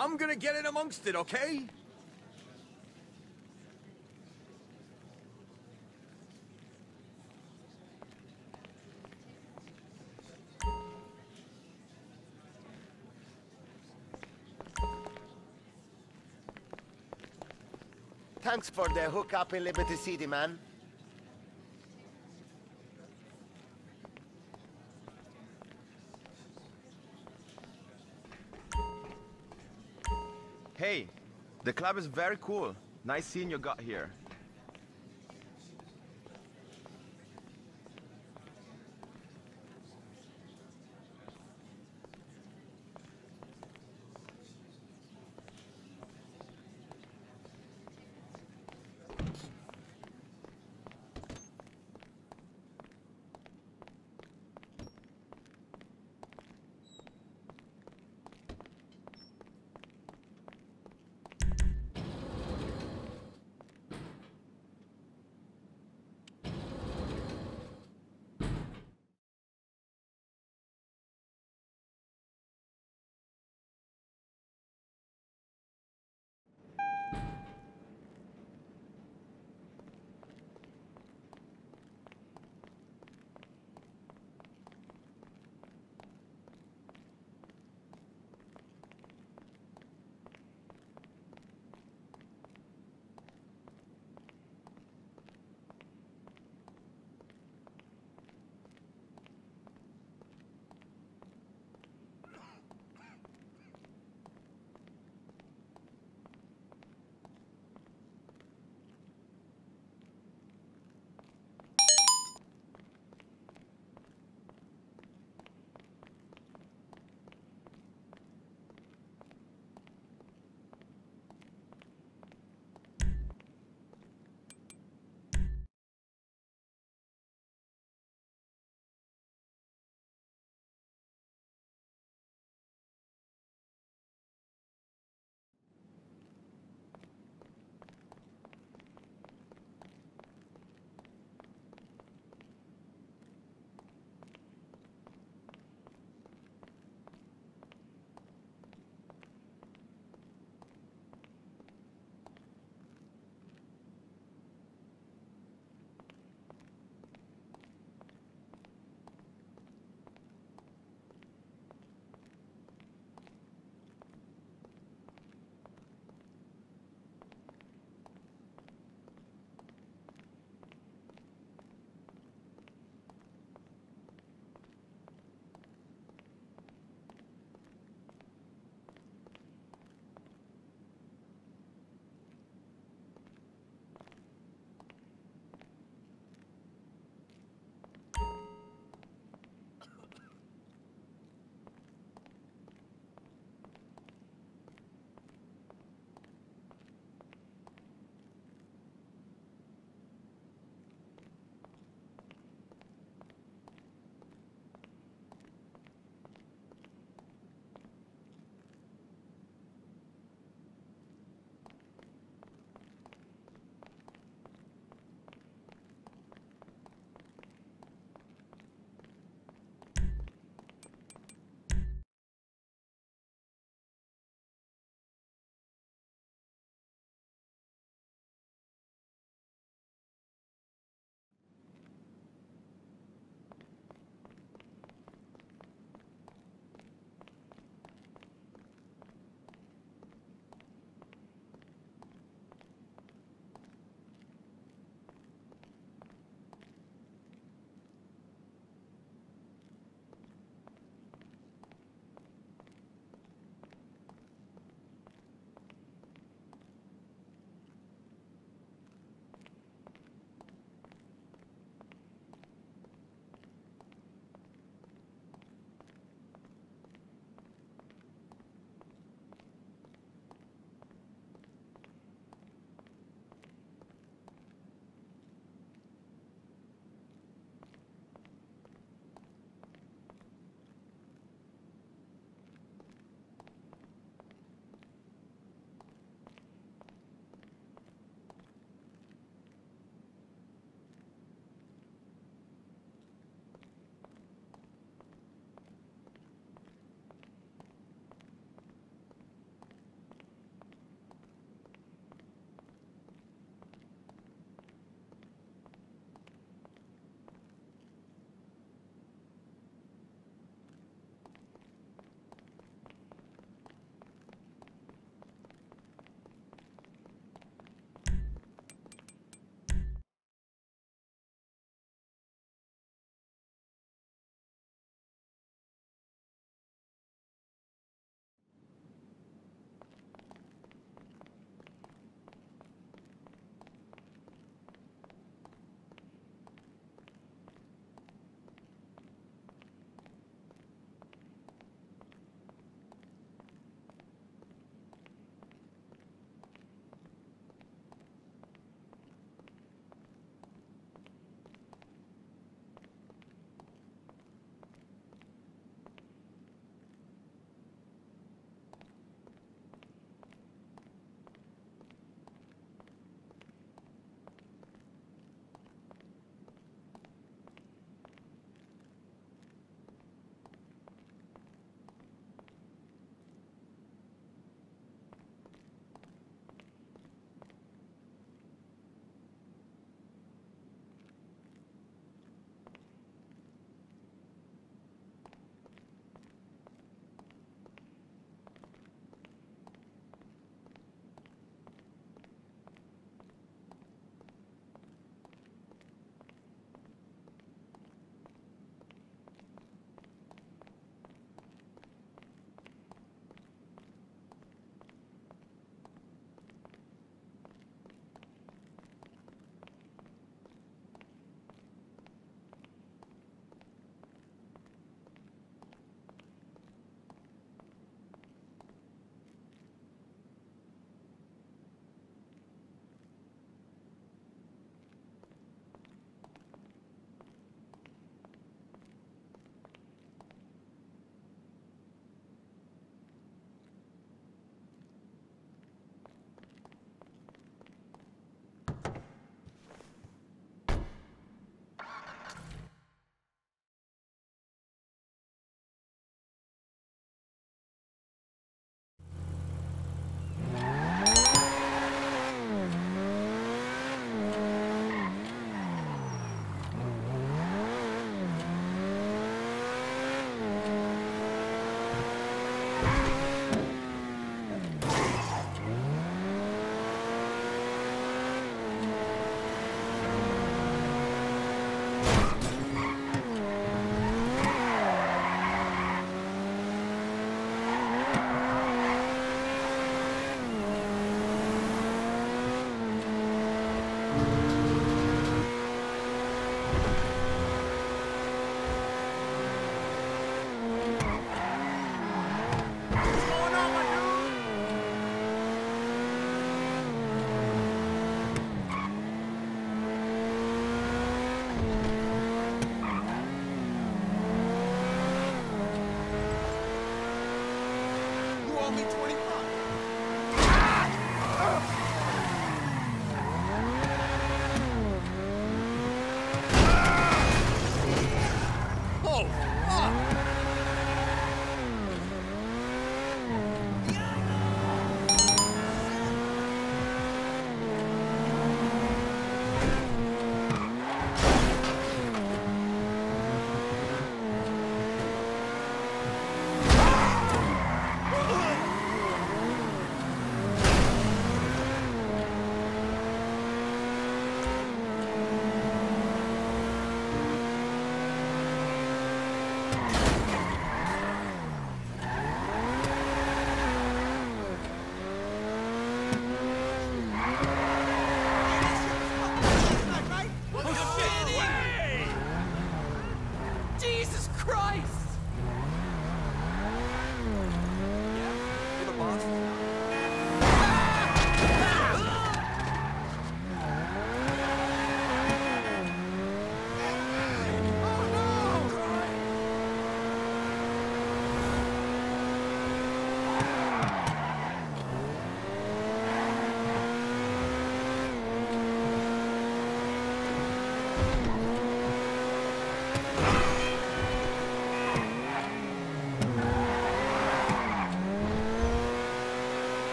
I'm gonna get in amongst it, okay? Thanks for the hookup in Liberty City, man. The club is very cool. Nice seeing you got here.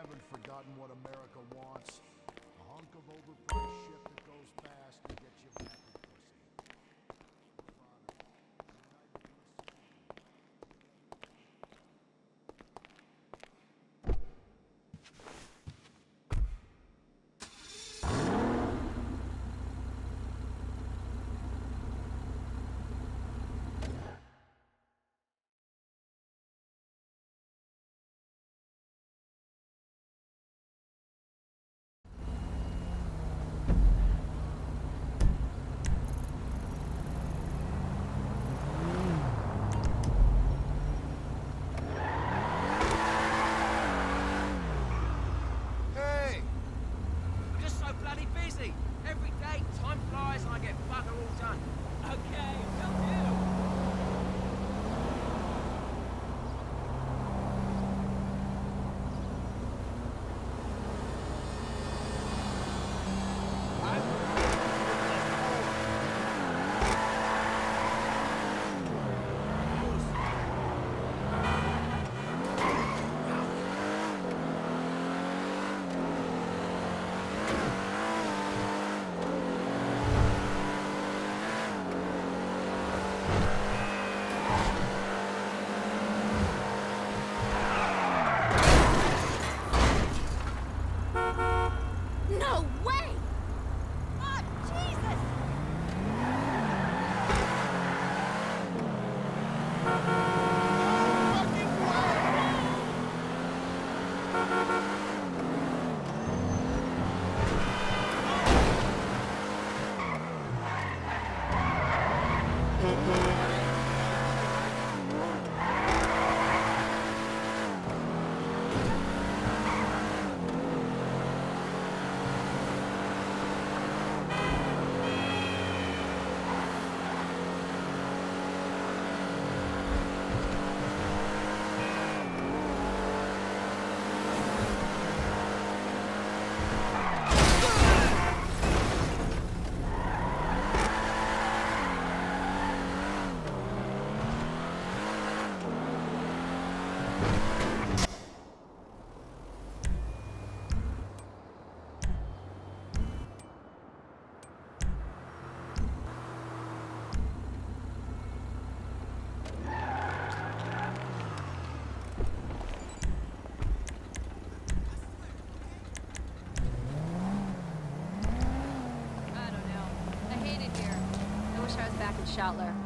haven't forgotten what America wants. A hunk of overpriced shit that goes fast and gets you back. Mm-hmm. Was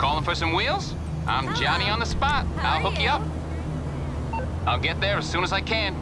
Calling for some wheels? I'm Johnny on the spot. I'll hook you? up. I'll get there as soon as I can.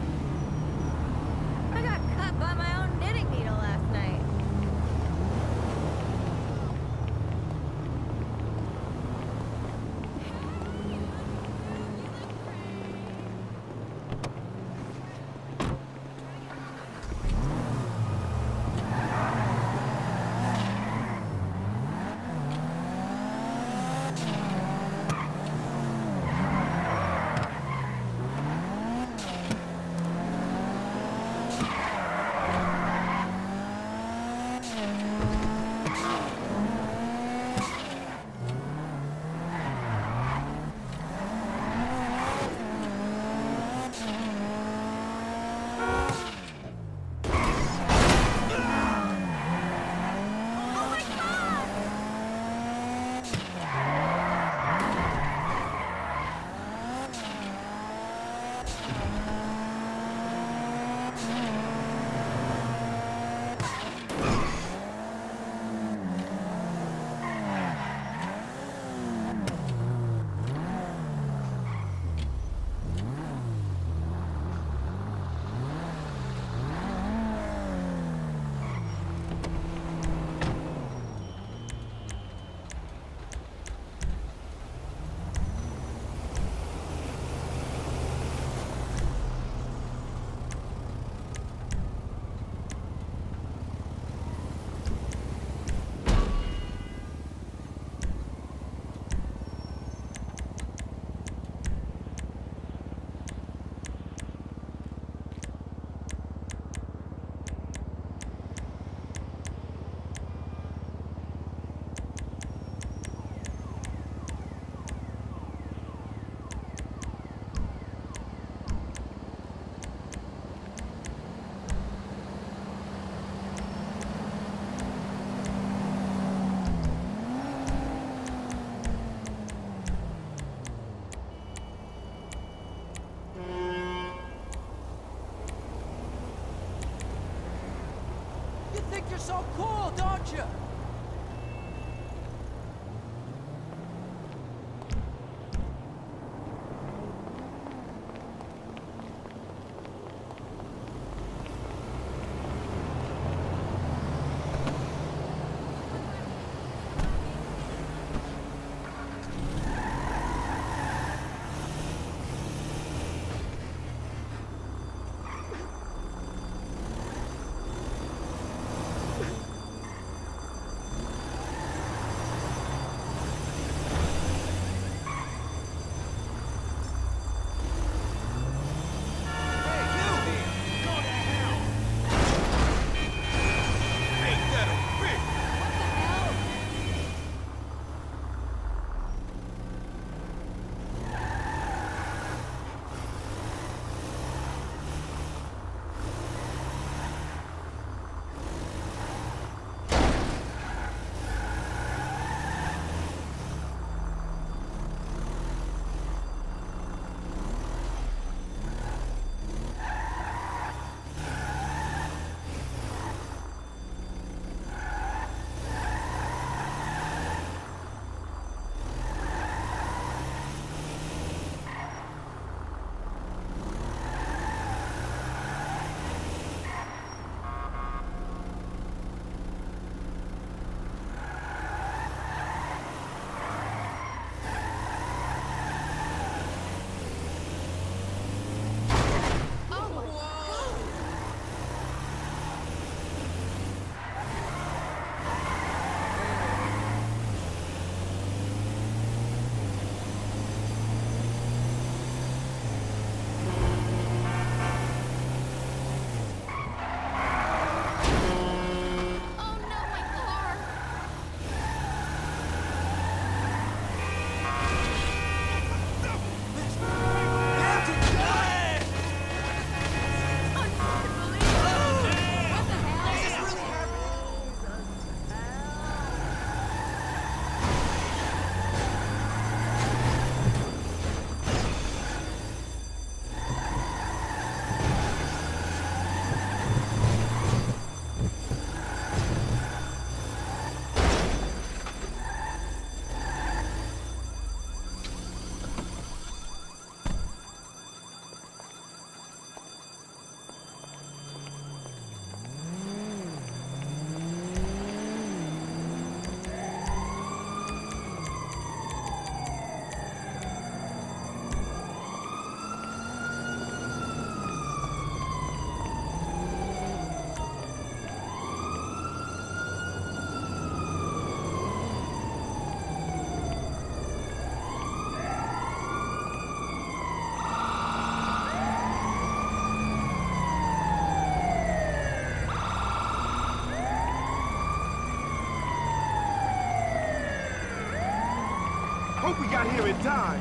Time.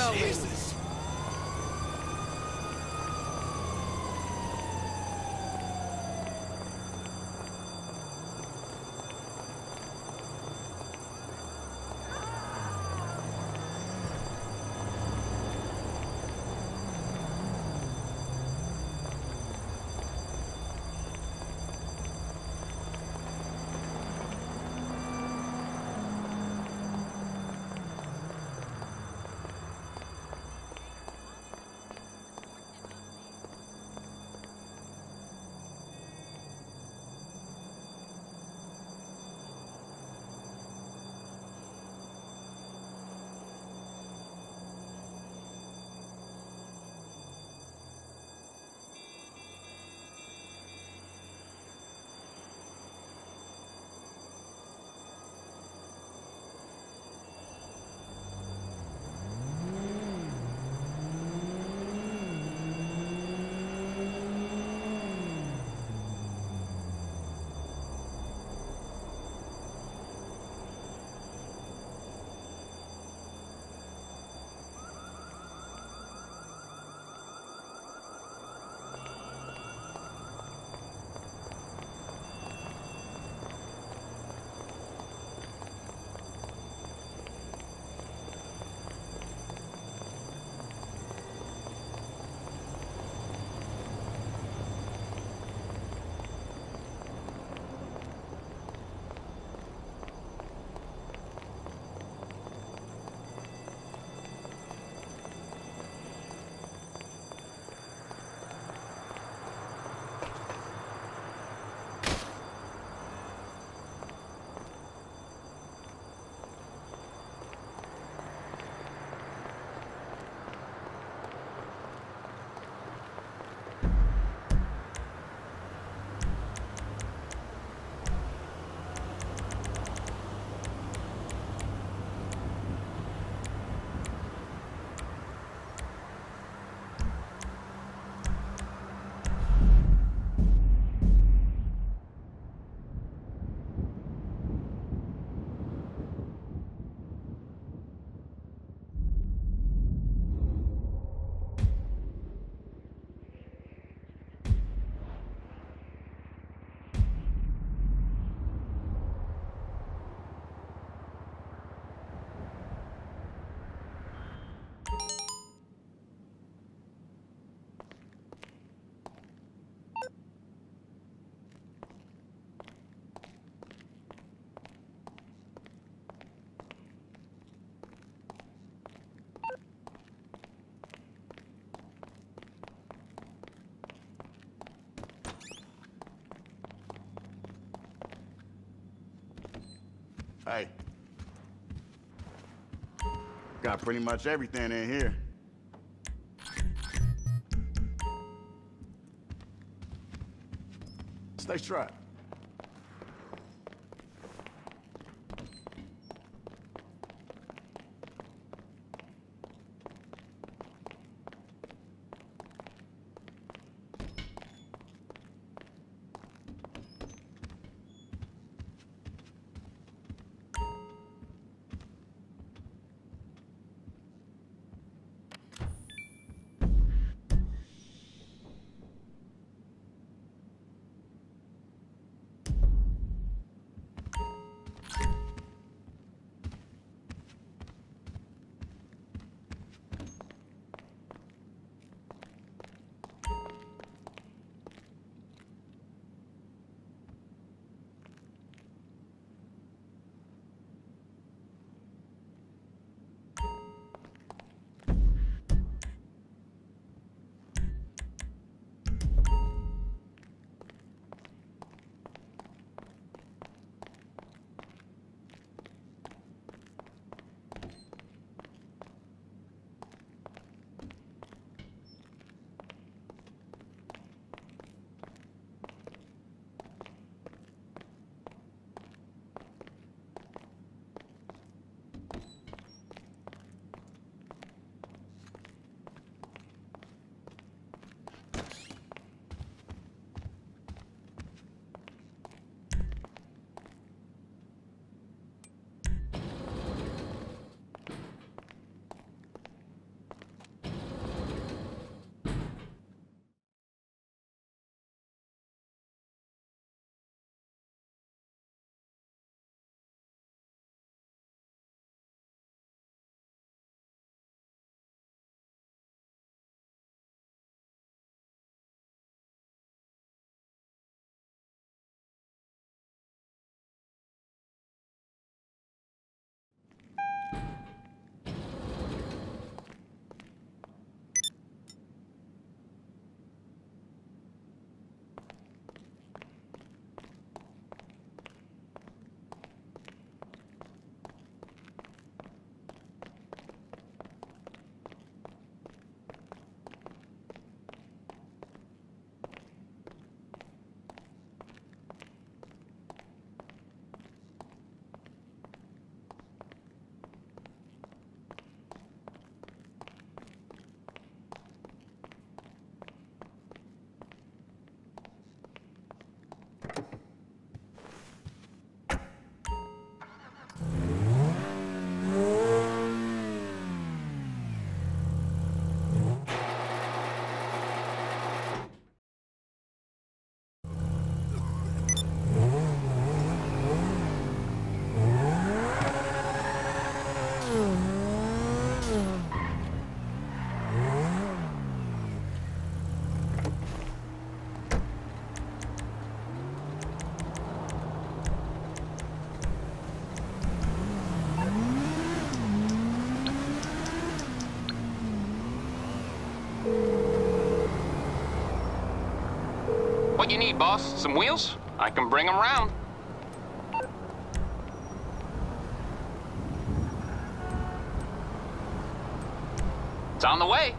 Going. Got pretty much everything in here. Stay strapped. Boss? Some wheels? I can bring them round. It's on the way.